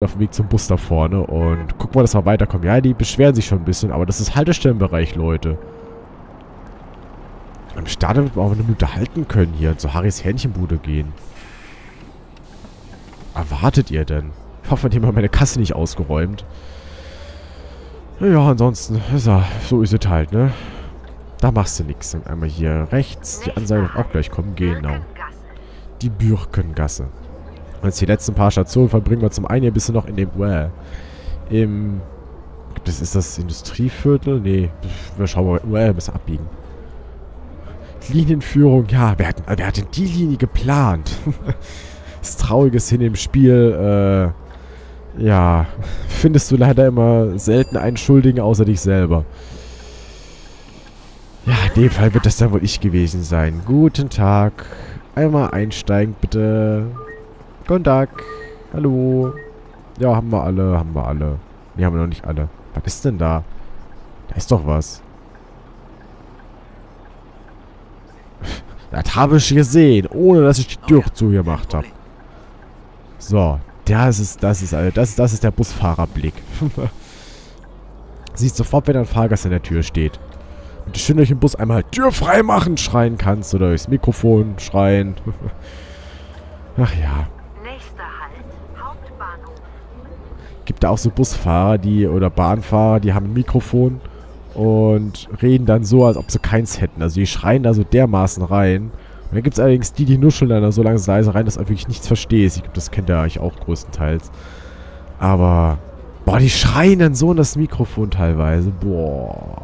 auf dem Weg zum Bus da vorne und gucken wir, dass wir weiterkommen. Ja, die beschweren sich schon ein bisschen, aber das ist Haltestellenbereich, Leute. Am Start wird man auch eine Minute halten können hier und zu Harrys Hähnchenbude gehen. Erwartet ihr denn? Ich hoffe, die haben meine Kasse nicht ausgeräumt. Ja, ansonsten, ist er, so ist es halt, ne? Da machst du nichts. Einmal hier rechts. Die Ansage wird auch gleich kommen. Genau. Die Bürkengasse. Und jetzt die letzten paar Stationen verbringen wir zum einen hier ein bisschen noch in dem, well, im, das ist das Industrieviertel? Nee, wir schauen mal, well, bisschen abbiegen. Linienführung, ja, wer hat, wer hat denn die Linie geplant? das Trauriges hin im Spiel, äh, ja, findest du leider immer selten einen Schuldigen außer dich selber. Ja, in dem Fall wird das dann wohl ich gewesen sein. Guten Tag. Einmal einsteigen, bitte. Guten Tag. Hallo. Ja, haben wir alle, haben wir alle. Ne, haben wir noch nicht alle. Was ist denn da? Da ist doch was. das habe ich gesehen, ohne dass ich die Tür zugemacht habe. So, das ist, das ist, also das, das ist der Busfahrerblick. Siehst sofort, wenn ein Fahrgast in der Tür steht. Und schön durch den Bus einmal Tür frei machen schreien kannst oder durchs Mikrofon schreien. Ach ja. Gibt da auch so Busfahrer, die oder Bahnfahrer, die haben ein Mikrofon und reden dann so, als ob sie keins hätten. Also die schreien da so dermaßen rein. Und dann gibt es allerdings die, die nuscheln dann so lange leise rein, dass du wirklich nichts verstehst. Ich glaube, das kennt ihr eigentlich auch größtenteils. Aber, boah, die schreien dann so in das Mikrofon teilweise. Boah.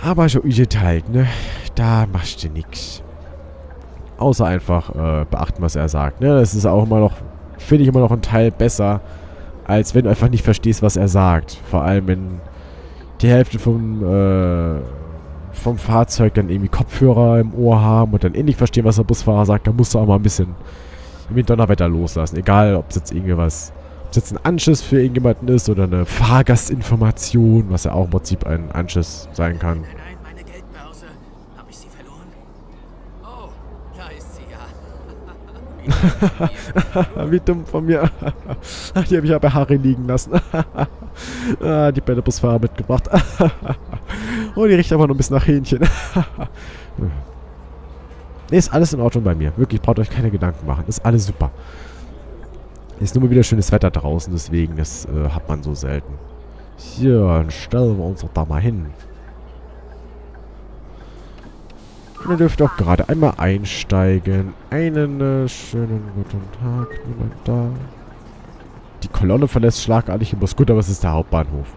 Aber so ist es halt, ne? Da machst du nix. Außer einfach äh, beachten, was er sagt, ne? Das ist auch immer noch, finde ich immer noch ein Teil besser, als wenn du einfach nicht verstehst, was er sagt. Vor allem, wenn die Hälfte vom, äh, vom Fahrzeug dann irgendwie Kopfhörer im Ohr haben und dann ähnlich verstehen, was der Busfahrer sagt, dann musst du auch mal ein bisschen im Donnerwetter loslassen. Egal, ob es jetzt irgendwie was, ob es jetzt ein Anschiss für irgendjemanden ist oder eine Fahrgastinformation, was ja auch im Prinzip ein Anschiss sein kann. Wie dumm von mir. die habe ich ja bei Harry liegen lassen. ah, die Bällebusfahrer mitgebracht. oh, die riecht aber noch ein bisschen nach Hähnchen. ne, ist alles in Ordnung bei mir. Wirklich, braucht euch keine Gedanken machen. Ist alles super. Ist nur mal wieder schönes Wetter draußen, deswegen, das äh, hat man so selten. Hier, dann stellen wir uns doch da mal hin. Und ihr dürft auch gerade einmal einsteigen. Einen äh, schönen guten Tag. Niemand da. Die Kolonne verlässt schlagartig im Bus. Gut, aber es ist der Hauptbahnhof.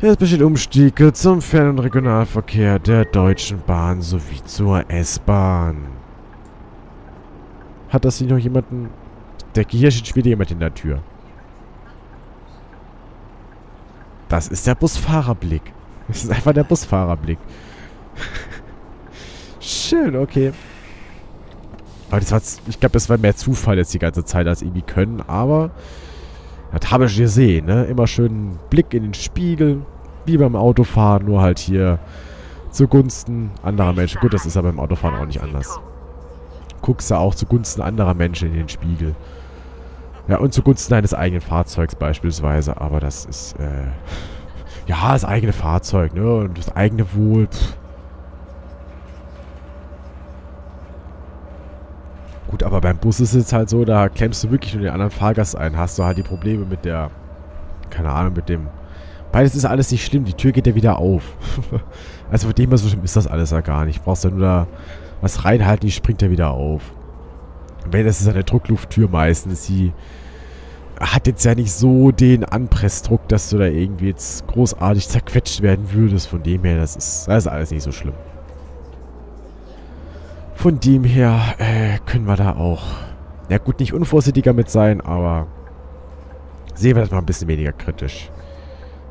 Jetzt besteht Umstiege zum Fern- und Regionalverkehr der Deutschen Bahn sowie zur S-Bahn. Hat das hier noch jemanden... Der hier steht wieder jemand in der Tür. Das ist der Busfahrerblick. Das ist einfach der Busfahrerblick. Schön, okay. Aber das war, ich glaube, das war mehr Zufall jetzt die ganze Zeit als irgendwie können, aber das habe ich gesehen, ne? Immer schön Blick in den Spiegel, wie beim Autofahren, nur halt hier zugunsten anderer Menschen. Gut, das ist aber beim Autofahren auch nicht anders. Guckst du auch zugunsten anderer Menschen in den Spiegel. Ja, und zugunsten deines eigenen Fahrzeugs beispielsweise, aber das ist, äh, ja, das eigene Fahrzeug, ne? Und das eigene Wohl, pff. Gut, aber beim Bus ist es halt so, da klemmst du wirklich nur den anderen Fahrgast ein. Hast du halt die Probleme mit der, keine Ahnung, mit dem... Beides ist alles nicht schlimm, die Tür geht ja wieder auf. also von dem her so schlimm ist das alles ja gar nicht. Brauchst du nur da was reinhalten, die springt ja wieder auf. Wenn, das ist eine Drucklufttür meistens, die hat jetzt ja nicht so den Anpressdruck, dass du da irgendwie jetzt großartig zerquetscht werden würdest. Von dem her, das ist, das ist alles nicht so schlimm. Von dem her äh, können wir da auch, ja gut, nicht unvorsichtiger mit sein, aber sehen wir das mal ein bisschen weniger kritisch.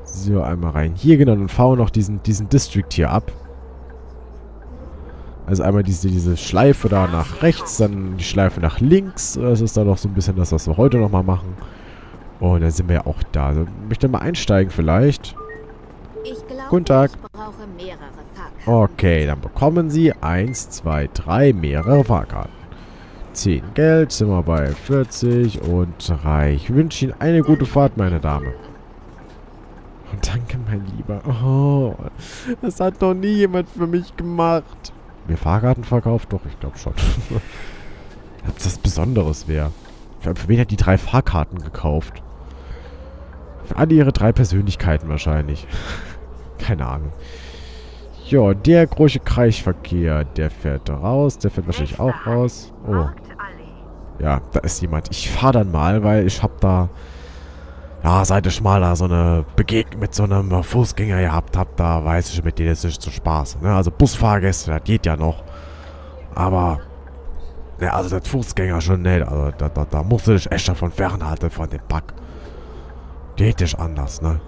So, einmal rein. Hier genau, und fahren noch diesen, diesen District hier ab. Also einmal diese, diese Schleife da nach rechts, dann die Schleife nach links. Das ist dann noch so ein bisschen das, was wir heute nochmal machen. Und dann sind wir ja auch da. Also, möchte mal einsteigen vielleicht. Glaub, Guten Tag. Fahrkarten. Okay, dann bekommen Sie 1, 2, 3 mehrere Fahrkarten. 10 Geld, sind wir bei 40 und reich. Ich wünsche Ihnen eine gute Fahrt, meine Dame. Und danke, mein Lieber. Oh, das hat noch nie jemand für mich gemacht. Mir Fahrkarten verkauft? Doch, ich glaube schon. Ob das Besonderes wäre. Für wen hat die drei Fahrkarten gekauft? Für alle ihre drei Persönlichkeiten wahrscheinlich. Keine Ahnung. Ja, der große Kreisverkehr, der fährt raus. Der fährt wahrscheinlich auch raus. Oh. Ja, da ist jemand. Ich fahre dann mal, weil ich habe da... Ja, seit ich mal da so eine Begegnung mit so einem Fußgänger gehabt habe, da weiß ich, mit denen ist nicht so Spaß. Ne? Also Busfahrgäste, das geht ja noch. Aber... Ja, also das Fußgänger schon nicht. Also da, da, da musst du dich echt davon fernhalten, von dem Pack. Geht nicht anders, ne?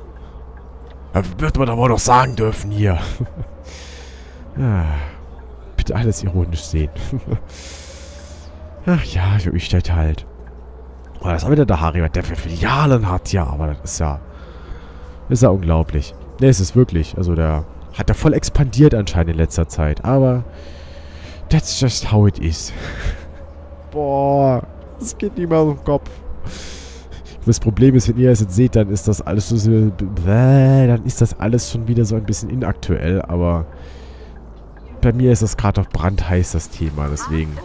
Da wird man aber doch sagen dürfen hier. ah, bitte alles ironisch sehen. Ach ja, ist das halt. Oh, das ist wieder der Harry, der für Filialen hat, ja, aber das ist ja... Ist ja unglaublich. Ne, es ist wirklich. Also der hat ja voll expandiert anscheinend in letzter Zeit, aber... That's just how it is. Boah, das geht aus dem Kopf. Das Problem ist, wenn ihr es jetzt seht, dann ist das alles so... Dann ist das alles schon wieder so ein bisschen inaktuell, aber... Bei mir ist das gerade noch brandheiß, das Thema, deswegen...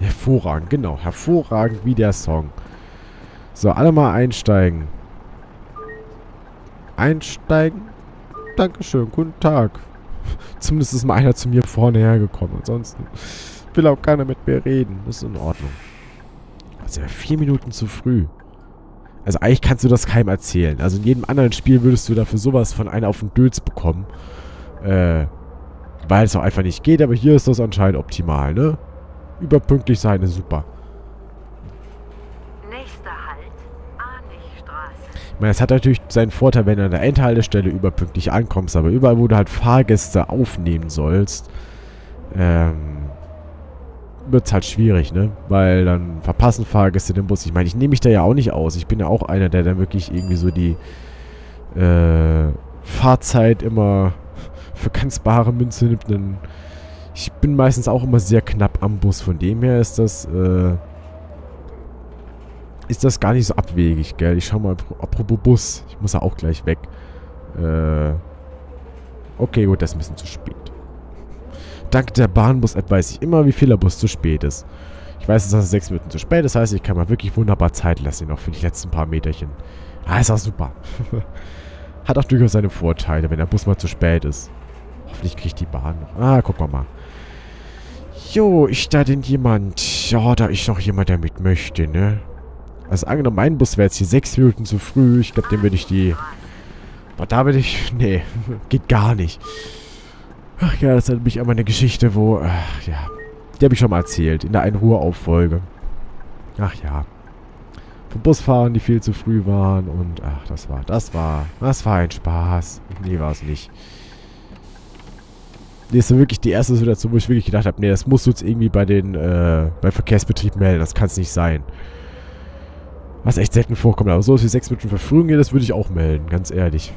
Hervorragend, genau. Hervorragend wie der Song. So, alle mal einsteigen. Einsteigen? Dankeschön, guten Tag. Zumindest ist mal einer zu mir vorne hergekommen. Ansonsten will auch keiner mit mir reden. Das ist in Ordnung. Also vier Minuten zu früh. Also eigentlich kannst du das keinem erzählen. Also in jedem anderen Spiel würdest du dafür sowas von einer auf den Dötz bekommen. Äh, weil es auch einfach nicht geht. Aber hier ist das anscheinend optimal, ne? Überpünktlich sein ist super. Nächster Halt, Arnichstraße. Ich meine, es hat natürlich seinen Vorteil, wenn du an der Endhaltestelle überpünktlich ankommst, aber überall, wo du halt Fahrgäste aufnehmen sollst, ähm, wird es halt schwierig, ne? Weil dann verpassen Fahrgäste den Bus. Ich meine, ich nehme mich da ja auch nicht aus. Ich bin ja auch einer, der dann wirklich irgendwie so die äh, Fahrzeit immer für ganz bare Münze nimmt. Ich bin meistens auch immer sehr knapp am Bus. Von dem her ist das, äh, ist das gar nicht so abwegig, gell? Ich schau mal, apropos Bus. Ich muss ja auch gleich weg. Äh, okay, gut, das ist ein bisschen zu spät. Dank der Bahnbus-App weiß ich immer, wie viel der Bus zu spät ist. Ich weiß, dass es sechs Minuten zu spät ist. Das heißt, ich kann mal wirklich wunderbar Zeit lassen, noch für die letzten paar Meterchen. Ah, ist auch super. Hat auch durchaus seine Vorteile, wenn der Bus mal zu spät ist. Hoffentlich kriegt die Bahn noch. Ah, gucken wir mal. Jo, ist da denn jemand? Ja, da ist noch jemand, der mit möchte, ne? Also angenommen, mein Bus wäre jetzt hier sechs Minuten zu früh. Ich glaube, dem würde ich die... Aber da würde ich... Nee, geht gar nicht. Ach ja, das ist mich an meine Geschichte, wo... Ach ja, die habe ich schon mal erzählt. In der Ein-Ruhe-Auffolge. Ach ja. Vom Busfahren, die viel zu früh waren. Und ach, das war... Das war... Das war ein Spaß. Nee, war es nicht. Nee, ist wirklich die erste Situation, wo ich wirklich gedacht habe, nee, das musst du jetzt irgendwie bei den, äh, beim Verkehrsbetrieb melden. Das kann es nicht sein. Was echt selten vorkommt. Aber so ist wie sechs Minuten Verfügung hier, das würde ich auch melden, ganz ehrlich.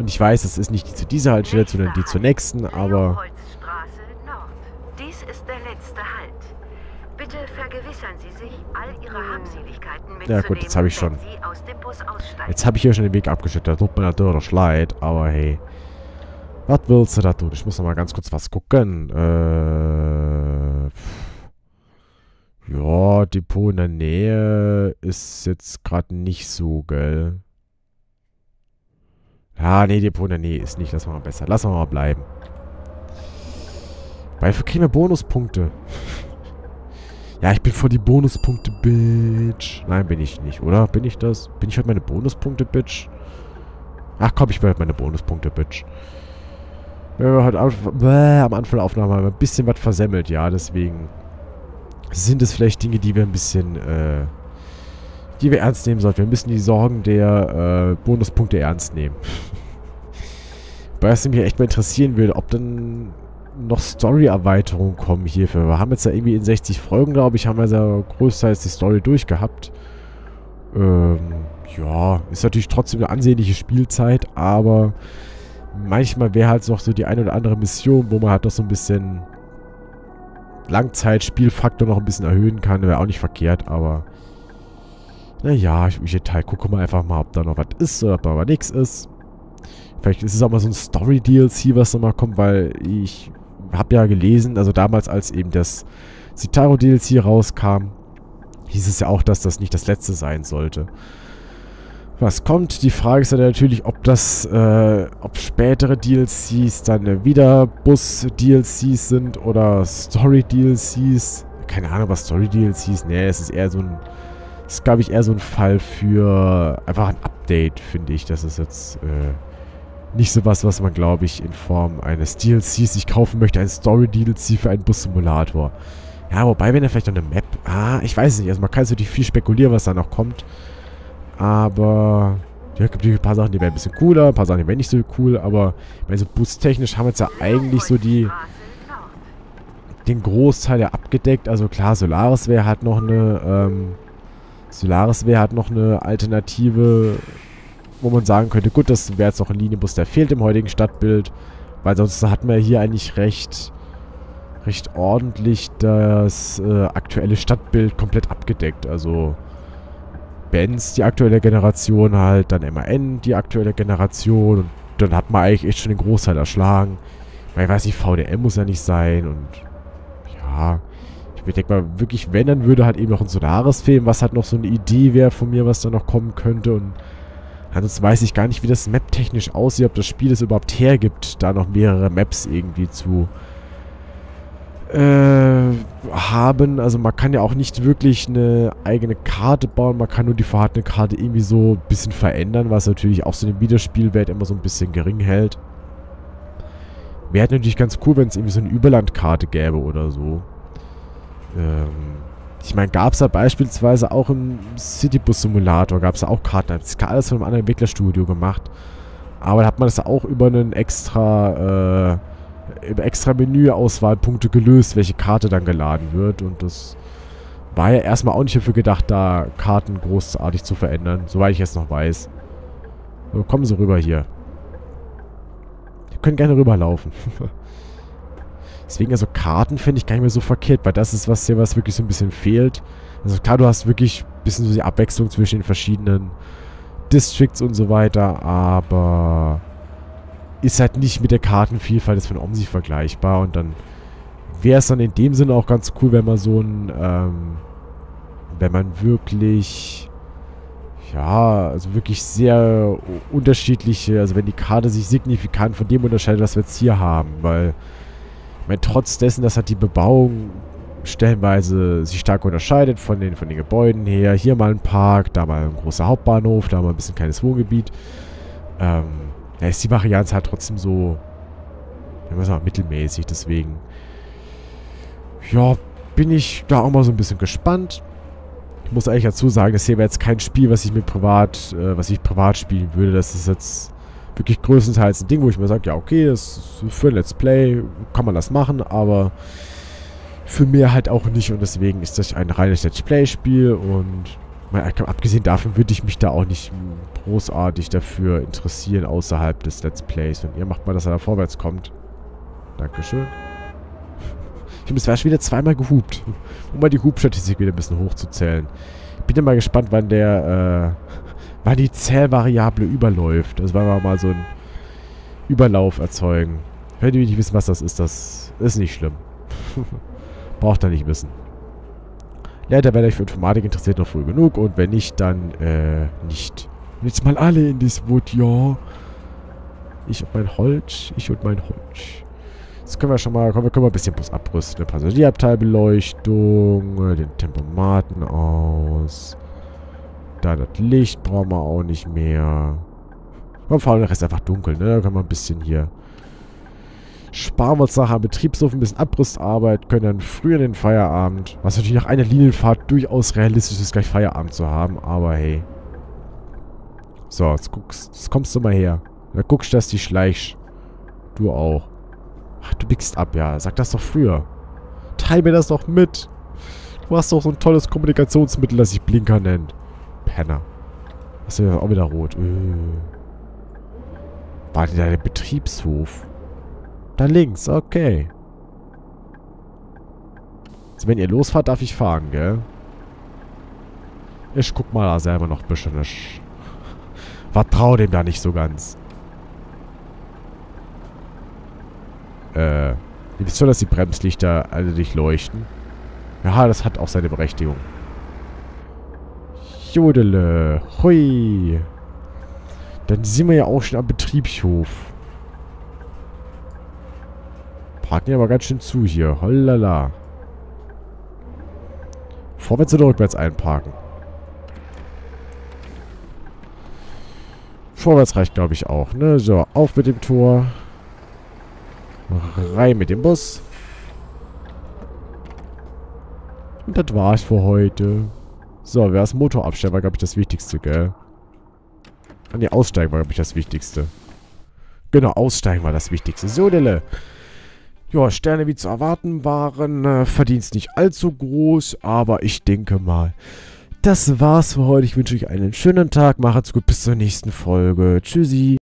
Und ich weiß, es ist nicht die zu dieser Haltestelle, sondern die zur nächsten, aber... Leopoldstraße Nord. Dies ist der letzte Halt. Bitte vergewissern Sie sich, all Ihre Habseligkeiten mitzunehmen, Ja gut, jetzt habe ich schon. Jetzt habe ich hier schon den Weg abgeschüttet. Da tut mir natürlich leid, aber hey. Was willst du da tun? Ich muss noch mal ganz kurz was gucken. Äh... Ja, Depot in der Nähe ist jetzt gerade nicht so, gell? Ja, nee, Depot in der ist nicht. Lass mal besser. Lass mal bleiben. Weil wir kriegen wir Bonuspunkte. ja, ich bin voll die Bonuspunkte, Bitch. Nein, bin ich nicht, oder? Bin ich das? Bin ich halt meine Bonuspunkte, Bitch? Ach komm, ich bin halt meine Bonuspunkte, Bitch. Wir haben halt am Anfang der Aufnahme ein bisschen was versemmelt, ja, deswegen sind es vielleicht Dinge, die wir ein bisschen, äh, die wir ernst nehmen sollten. Wir müssen die Sorgen der äh, Bonuspunkte ernst nehmen. Weil es mich echt mal interessieren würde, ob dann noch Story-Erweiterungen kommen hierfür. Wir haben jetzt ja irgendwie in 60 Folgen, glaube ich, haben wir ja größtenteils die Story durchgehabt. Ähm, ja, ist natürlich trotzdem eine ansehnliche Spielzeit, aber manchmal wäre halt noch so die eine oder andere Mission, wo man halt noch so ein bisschen Langzeitspielfaktor noch ein bisschen erhöhen kann. Wäre auch nicht verkehrt, aber... Naja, ich, ich Teil gucke mal einfach mal, ob da noch was ist oder ob da aber nichts ist. Vielleicht ist es auch mal so ein Story-DLC, was da mal kommt, weil ich habe ja gelesen, also damals, als eben das Citaro-DLC rauskam, hieß es ja auch, dass das nicht das letzte sein sollte. Was kommt? Die Frage ist ja natürlich, ob das, äh, ob spätere DLCs dann wieder Bus-DLCs sind oder Story-DLCs. Keine Ahnung, was Story-DLCs, nee, es ist eher so ein, ist, glaube ich, eher so ein Fall für einfach ein Update, finde ich. Das ist jetzt, äh, nicht sowas, was man, glaube ich, in Form eines DLCs sich kaufen möchte. Ein Story-DLC für einen Bus-Simulator. Ja, wobei, wenn er vielleicht noch eine Map... Ah, ich weiß nicht. Also man kann natürlich viel spekulieren, was da noch kommt. Aber... Ja, gibt ein paar Sachen, die wären ein bisschen cooler, ein paar Sachen, die wären nicht so cool, aber ich meine, so bustechnisch haben wir jetzt ja eigentlich so die den Großteil ja abgedeckt. Also klar, Solaris wäre halt noch eine ähm, Solaris wäre halt noch eine Alternative wo man sagen könnte, gut, das wäre jetzt noch ein Linienbus, der fehlt im heutigen Stadtbild. Weil sonst hat man hier eigentlich recht, recht ordentlich das äh, aktuelle Stadtbild komplett abgedeckt. Also Benz, die aktuelle Generation halt, dann MAN, die aktuelle Generation. Und dann hat man eigentlich echt schon den Großteil erschlagen. Ich weiß nicht, VDL muss ja nicht sein und ja, ich denke mal, wirklich, wenn, dann würde halt eben noch ein Solaris fehlen, was halt noch so eine Idee wäre von mir, was da noch kommen könnte und Ansonsten weiß ich gar nicht, wie das map-technisch aussieht, ob das Spiel es überhaupt hergibt, da noch mehrere Maps irgendwie zu äh, haben. Also man kann ja auch nicht wirklich eine eigene Karte bauen, man kann nur die vorhandene Karte irgendwie so ein bisschen verändern, was natürlich auch so den Wiederspielwert immer so ein bisschen gering hält. Wäre natürlich ganz cool, wenn es irgendwie so eine Überlandkarte gäbe oder so. Ähm, ich meine, gab es ja beispielsweise auch im Citybus-Simulator, gab es ja auch Karten. Das ist alles von einem anderen Entwicklerstudio gemacht. Aber da hat man das auch über einen extra, äh, extra Menü-Auswahlpunkte gelöst, welche Karte dann geladen wird. Und das war ja erstmal auch nicht dafür gedacht, da Karten großartig zu verändern, soweit ich es noch weiß. So, kommen Sie rüber hier. Ihr könnt gerne rüberlaufen. Deswegen, also Karten finde ich gar nicht mehr so verkehrt, weil das ist was hier, was wirklich so ein bisschen fehlt. Also klar, du hast wirklich ein bisschen so die Abwechslung zwischen den verschiedenen Districts und so weiter, aber ist halt nicht mit der Kartenvielfalt des von Omsi vergleichbar und dann wäre es dann in dem Sinne auch ganz cool, wenn man so ein, ähm, wenn man wirklich, ja, also wirklich sehr unterschiedliche, also wenn die Karte sich signifikant von dem unterscheidet, was wir jetzt hier haben, weil meine, trotz dessen, dass halt die Bebauung stellenweise sich stark unterscheidet von den, von den Gebäuden her. Hier mal ein Park, da mal ein großer Hauptbahnhof, da mal ein bisschen kleines Wohngebiet. Ähm, da ist die Varianz halt trotzdem so, ich muss mal, mittelmäßig, deswegen. Ja, bin ich da auch mal so ein bisschen gespannt. Ich muss eigentlich dazu sagen, das hier wäre jetzt kein Spiel, was ich mir privat, äh, was ich privat spielen würde. Das ist jetzt wirklich größtenteils ein Ding, wo ich mir sage, ja okay, das für ein Let's Play kann man das machen, aber für mehr halt auch nicht und deswegen ist das ein reines Let's Play-Spiel und mal, abgesehen davon würde ich mich da auch nicht großartig dafür interessieren außerhalb des Let's Plays. Wenn ihr macht mal, dass er da vorwärts kommt. Dankeschön. Ich habe es wieder zweimal gehupt, um mal die Hubstatistik wieder ein bisschen hochzuzählen. Bin ja mal gespannt, wann der, äh, weil die Zählvariable überläuft. Also wenn wir mal so einen Überlauf erzeugen. Hört ihr nicht wissen, was das ist, das ist nicht schlimm. Braucht ihr nicht wissen. Ihr, wenn euch für Informatik interessiert, noch früh genug. Und wenn nicht, dann äh, nicht. Jetzt mal alle in das Wood, ja. Ich und mein Holz. Ich und mein Holz. Jetzt können wir schon mal, können wir, können wir ein bisschen Bus abrüsten. Passagierabteilbeleuchtung, den Tempomaten aus. Da das Licht brauchen wir auch nicht mehr. Und vor allem der Rest einfach dunkel, ne? Da können wir ein bisschen hier sparen wir uns nachher am Betriebshof ein bisschen Abrüstarbeit, können dann früher in den Feierabend, was natürlich nach einer Linienfahrt durchaus realistisch ist, gleich Feierabend zu haben, aber hey. So, jetzt guckst, jetzt kommst du mal her. Da guckst du, dass die schleichst. Du auch. Ach, du biegst ab, ja. Sag das doch früher. Teil mir das doch mit. Du hast doch so ein tolles Kommunikationsmittel, das sich Blinker nennt. Penner. Achso, ja, auch wieder rot. Äh. War der Betriebshof? Da links, okay. Also wenn ihr losfahrt, darf ich fahren, gell? Ich guck mal da selber noch ein bisschen. Ich vertrau dem da nicht so ganz. Äh, ihr wisst schon, dass die Bremslichter alle nicht leuchten. Ja, das hat auch seine Berechtigung. Jodele. Hui. Dann sind wir ja auch schon am Betriebshof. Parken ja aber ganz schön zu hier. Hollala. Vorwärts oder rückwärts einparken? Vorwärts reicht, glaube ich, auch. Ne? So, auf mit dem Tor. Rein mit dem Bus. Und das war's für heute. So, wer das Motor abstellen, war, glaube ich, das Wichtigste, gell? Die Aussteigen war, glaube ich, das Wichtigste. Genau, Aussteigen war das Wichtigste. So, Dille. Ja, Sterne wie zu erwarten waren. Äh, Verdienst nicht allzu groß, aber ich denke mal, das war's für heute. Ich wünsche euch einen schönen Tag. Macht's gut, bis zur nächsten Folge. Tschüssi.